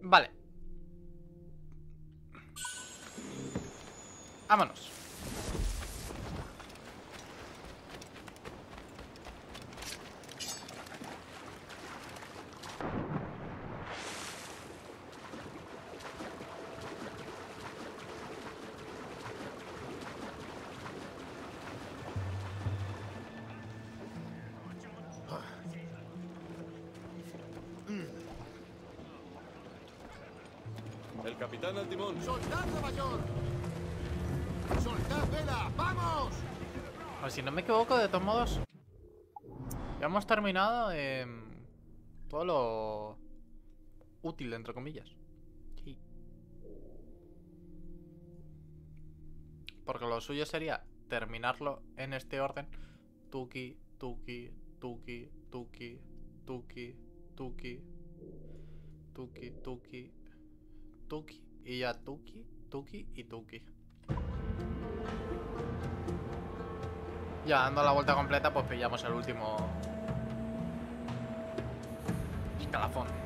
Vale. El capitán al timón. ¡Soldado mayor! ¡Soltad vela! ¡Vamos! A ver, si no me equivoco, de todos modos. Ya hemos terminado em, todo lo útil, entre comillas. Sí. Porque lo suyo sería terminarlo en este orden. Tuki, tuki, tuki, tuki, tuki, tuki, tuki, tuki, tuki. Y ya tuki, tuki y tuki. Ya dando la vuelta completa, pues pillamos el último escalafón.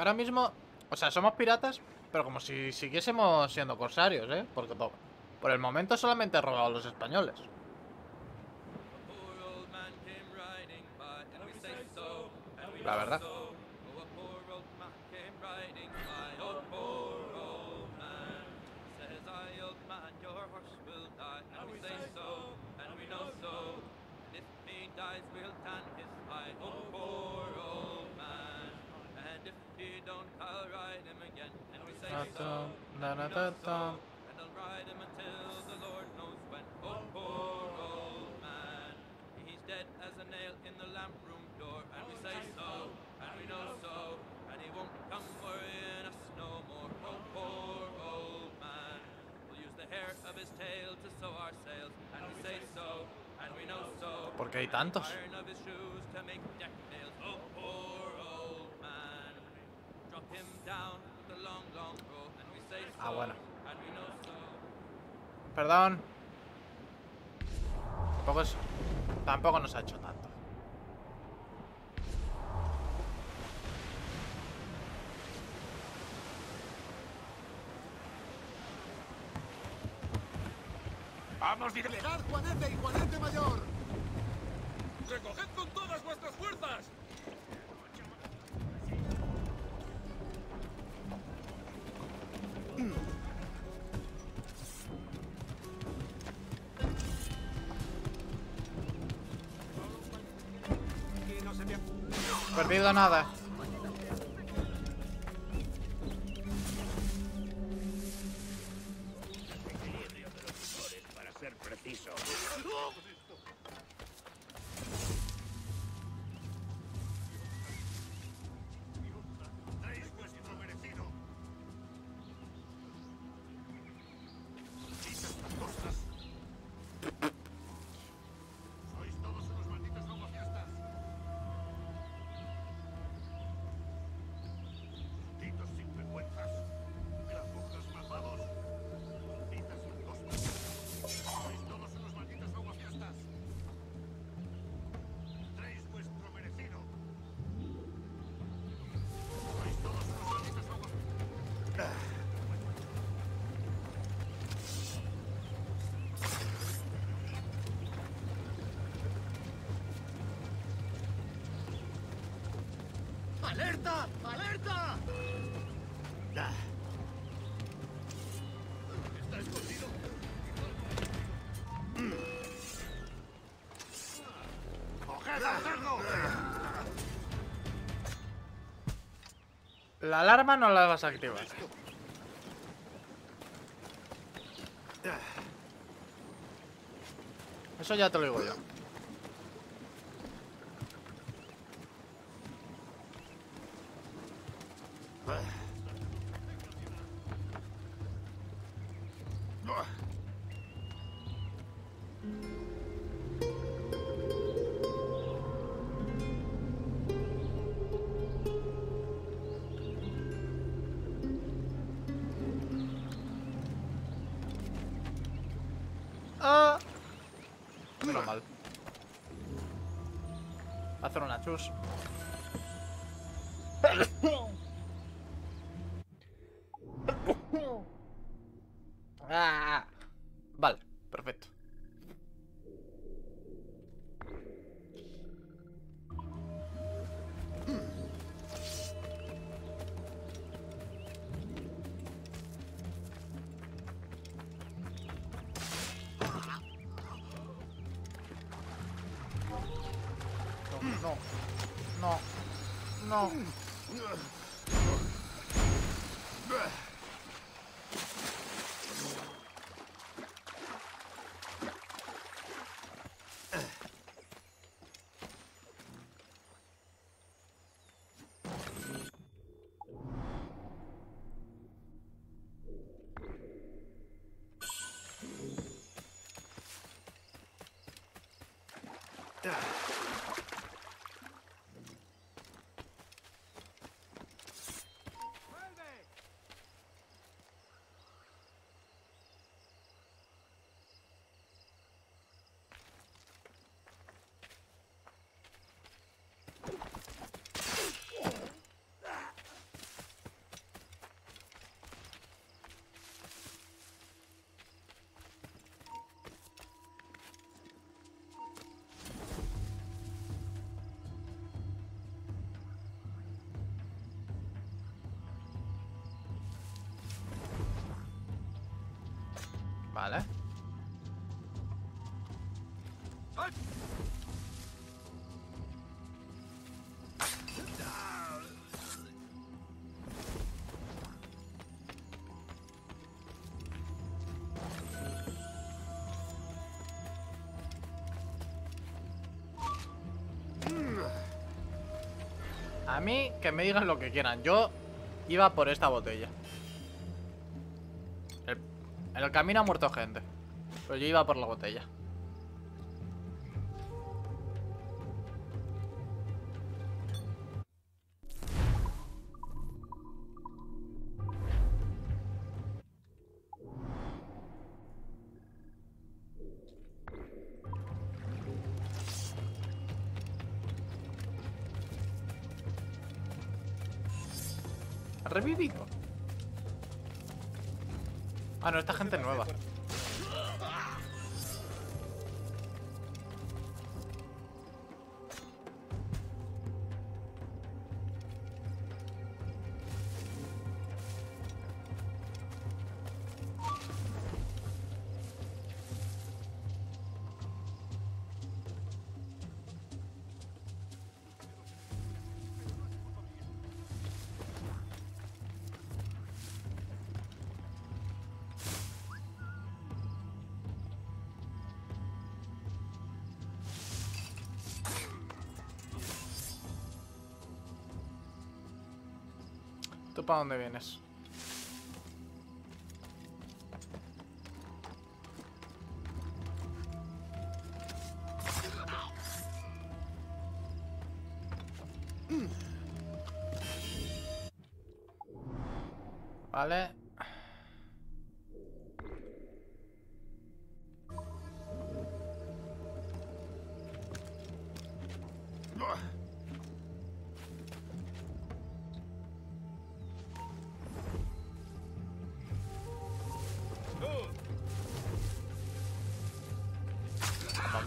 Ahora mismo, o sea, somos piratas, pero como si siguiésemos siendo corsarios, ¿eh? Porque to- por el momento solamente he robado a los españoles. La verdad. Na, na, ta, ta. And I'll ride him until the Lord knows when. Oh, poor old man. He's dead as a nail in the lamp room door. And we say so, and we know so. And he won't come worrying us no more. Oh, poor old man. We'll use the hair of his tail to sew our sails. And we say so, and we know so. ¿Por qué hay tantos? Iron of his shoes to make deck nails. Oh, poor old man. Drop him down Ah, bueno. Perdón. Tampoco, es, tampoco nos ha hecho tanto. ¡Vamos, ¡Plegad, Juanete y Juanete Mayor! ¡Recoged con todas vuestras fuerzas! ayuda nada. ¡Alerta! ¡Alerta! ¿Está escondido? ¡Coged al cerdo! La alarma no la vas a activar. Eso ya te lo digo yo. Ah. Menos mal. Hacer una chus. Ah. Vale, A mí, que me digan lo que quieran. Yo iba por esta botella. El- en el camino ha muerto gente. Pero yo iba por la botella. Ah, no, esta gente nueva. ¿Tú para dónde vienes?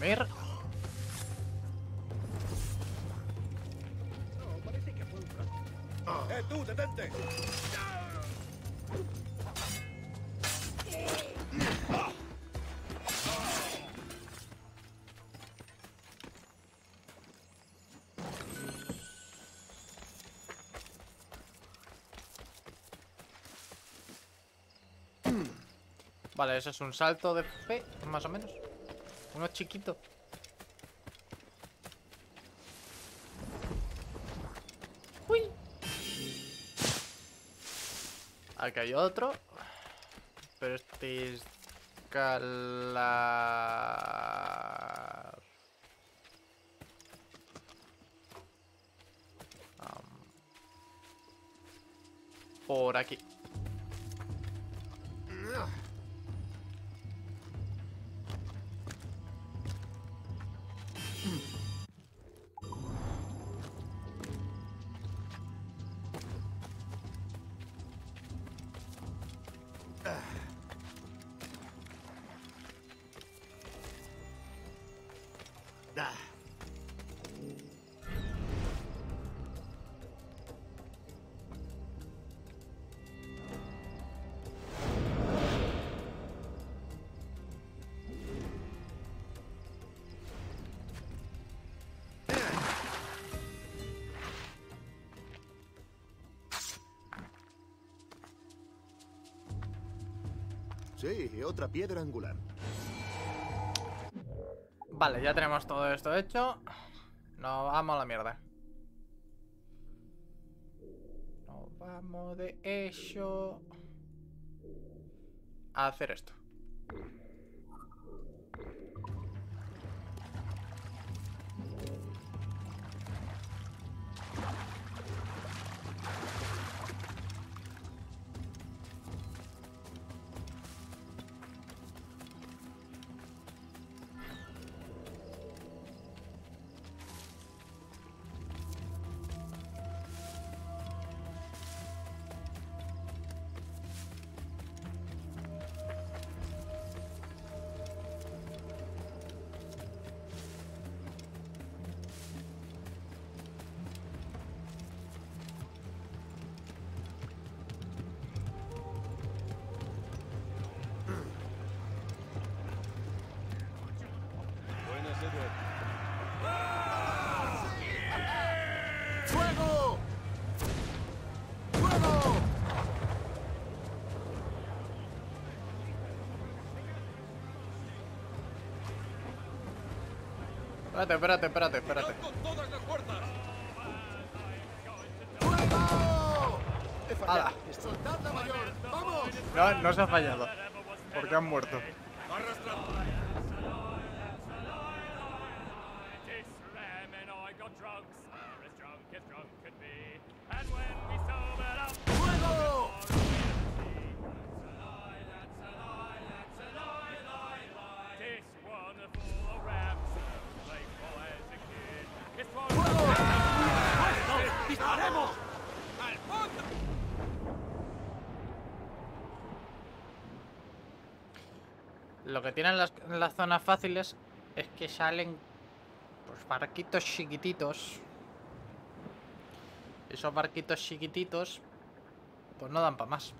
Comer. No, parece que fue un rato. ¡Eh, tú, detente! Vale, eso es un salto de fe, más o menos. Uno chiquito. Uy. Aquí hay otro. Pero este es calar. Por aquí. Ah. Sí, otra piedra angular. Vale, ya tenemos todo esto hecho. Nos vamos a la mierda. Nos vamos de hecho a hacer esto. Espérate, espérate, espérate, espérate. ¡Hala! No, no se ha fallado. Porque han muerto. Lo que tienen las, las zonas fáciles es que salen pues barquitos chiquititos. Esos barquitos chiquititos pues no dan para más.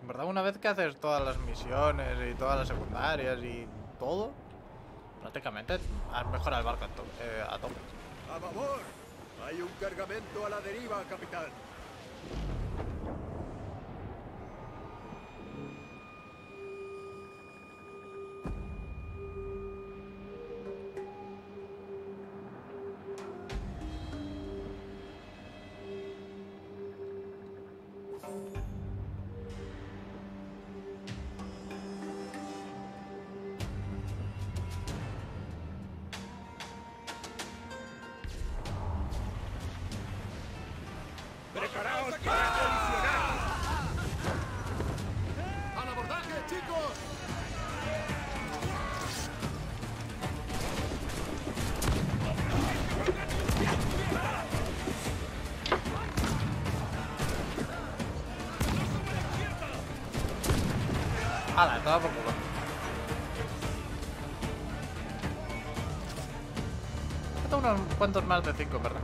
En verdad, una vez que haces todas las misiones y todas las secundarias y todo, prácticamente has mejorado el barco a, to- eh, a tope. ¡A favor! Hay un cargamento a la deriva, capitán. ¡Hala! Todo por culo. Falta unos cuantos más de 5, ¿verdad?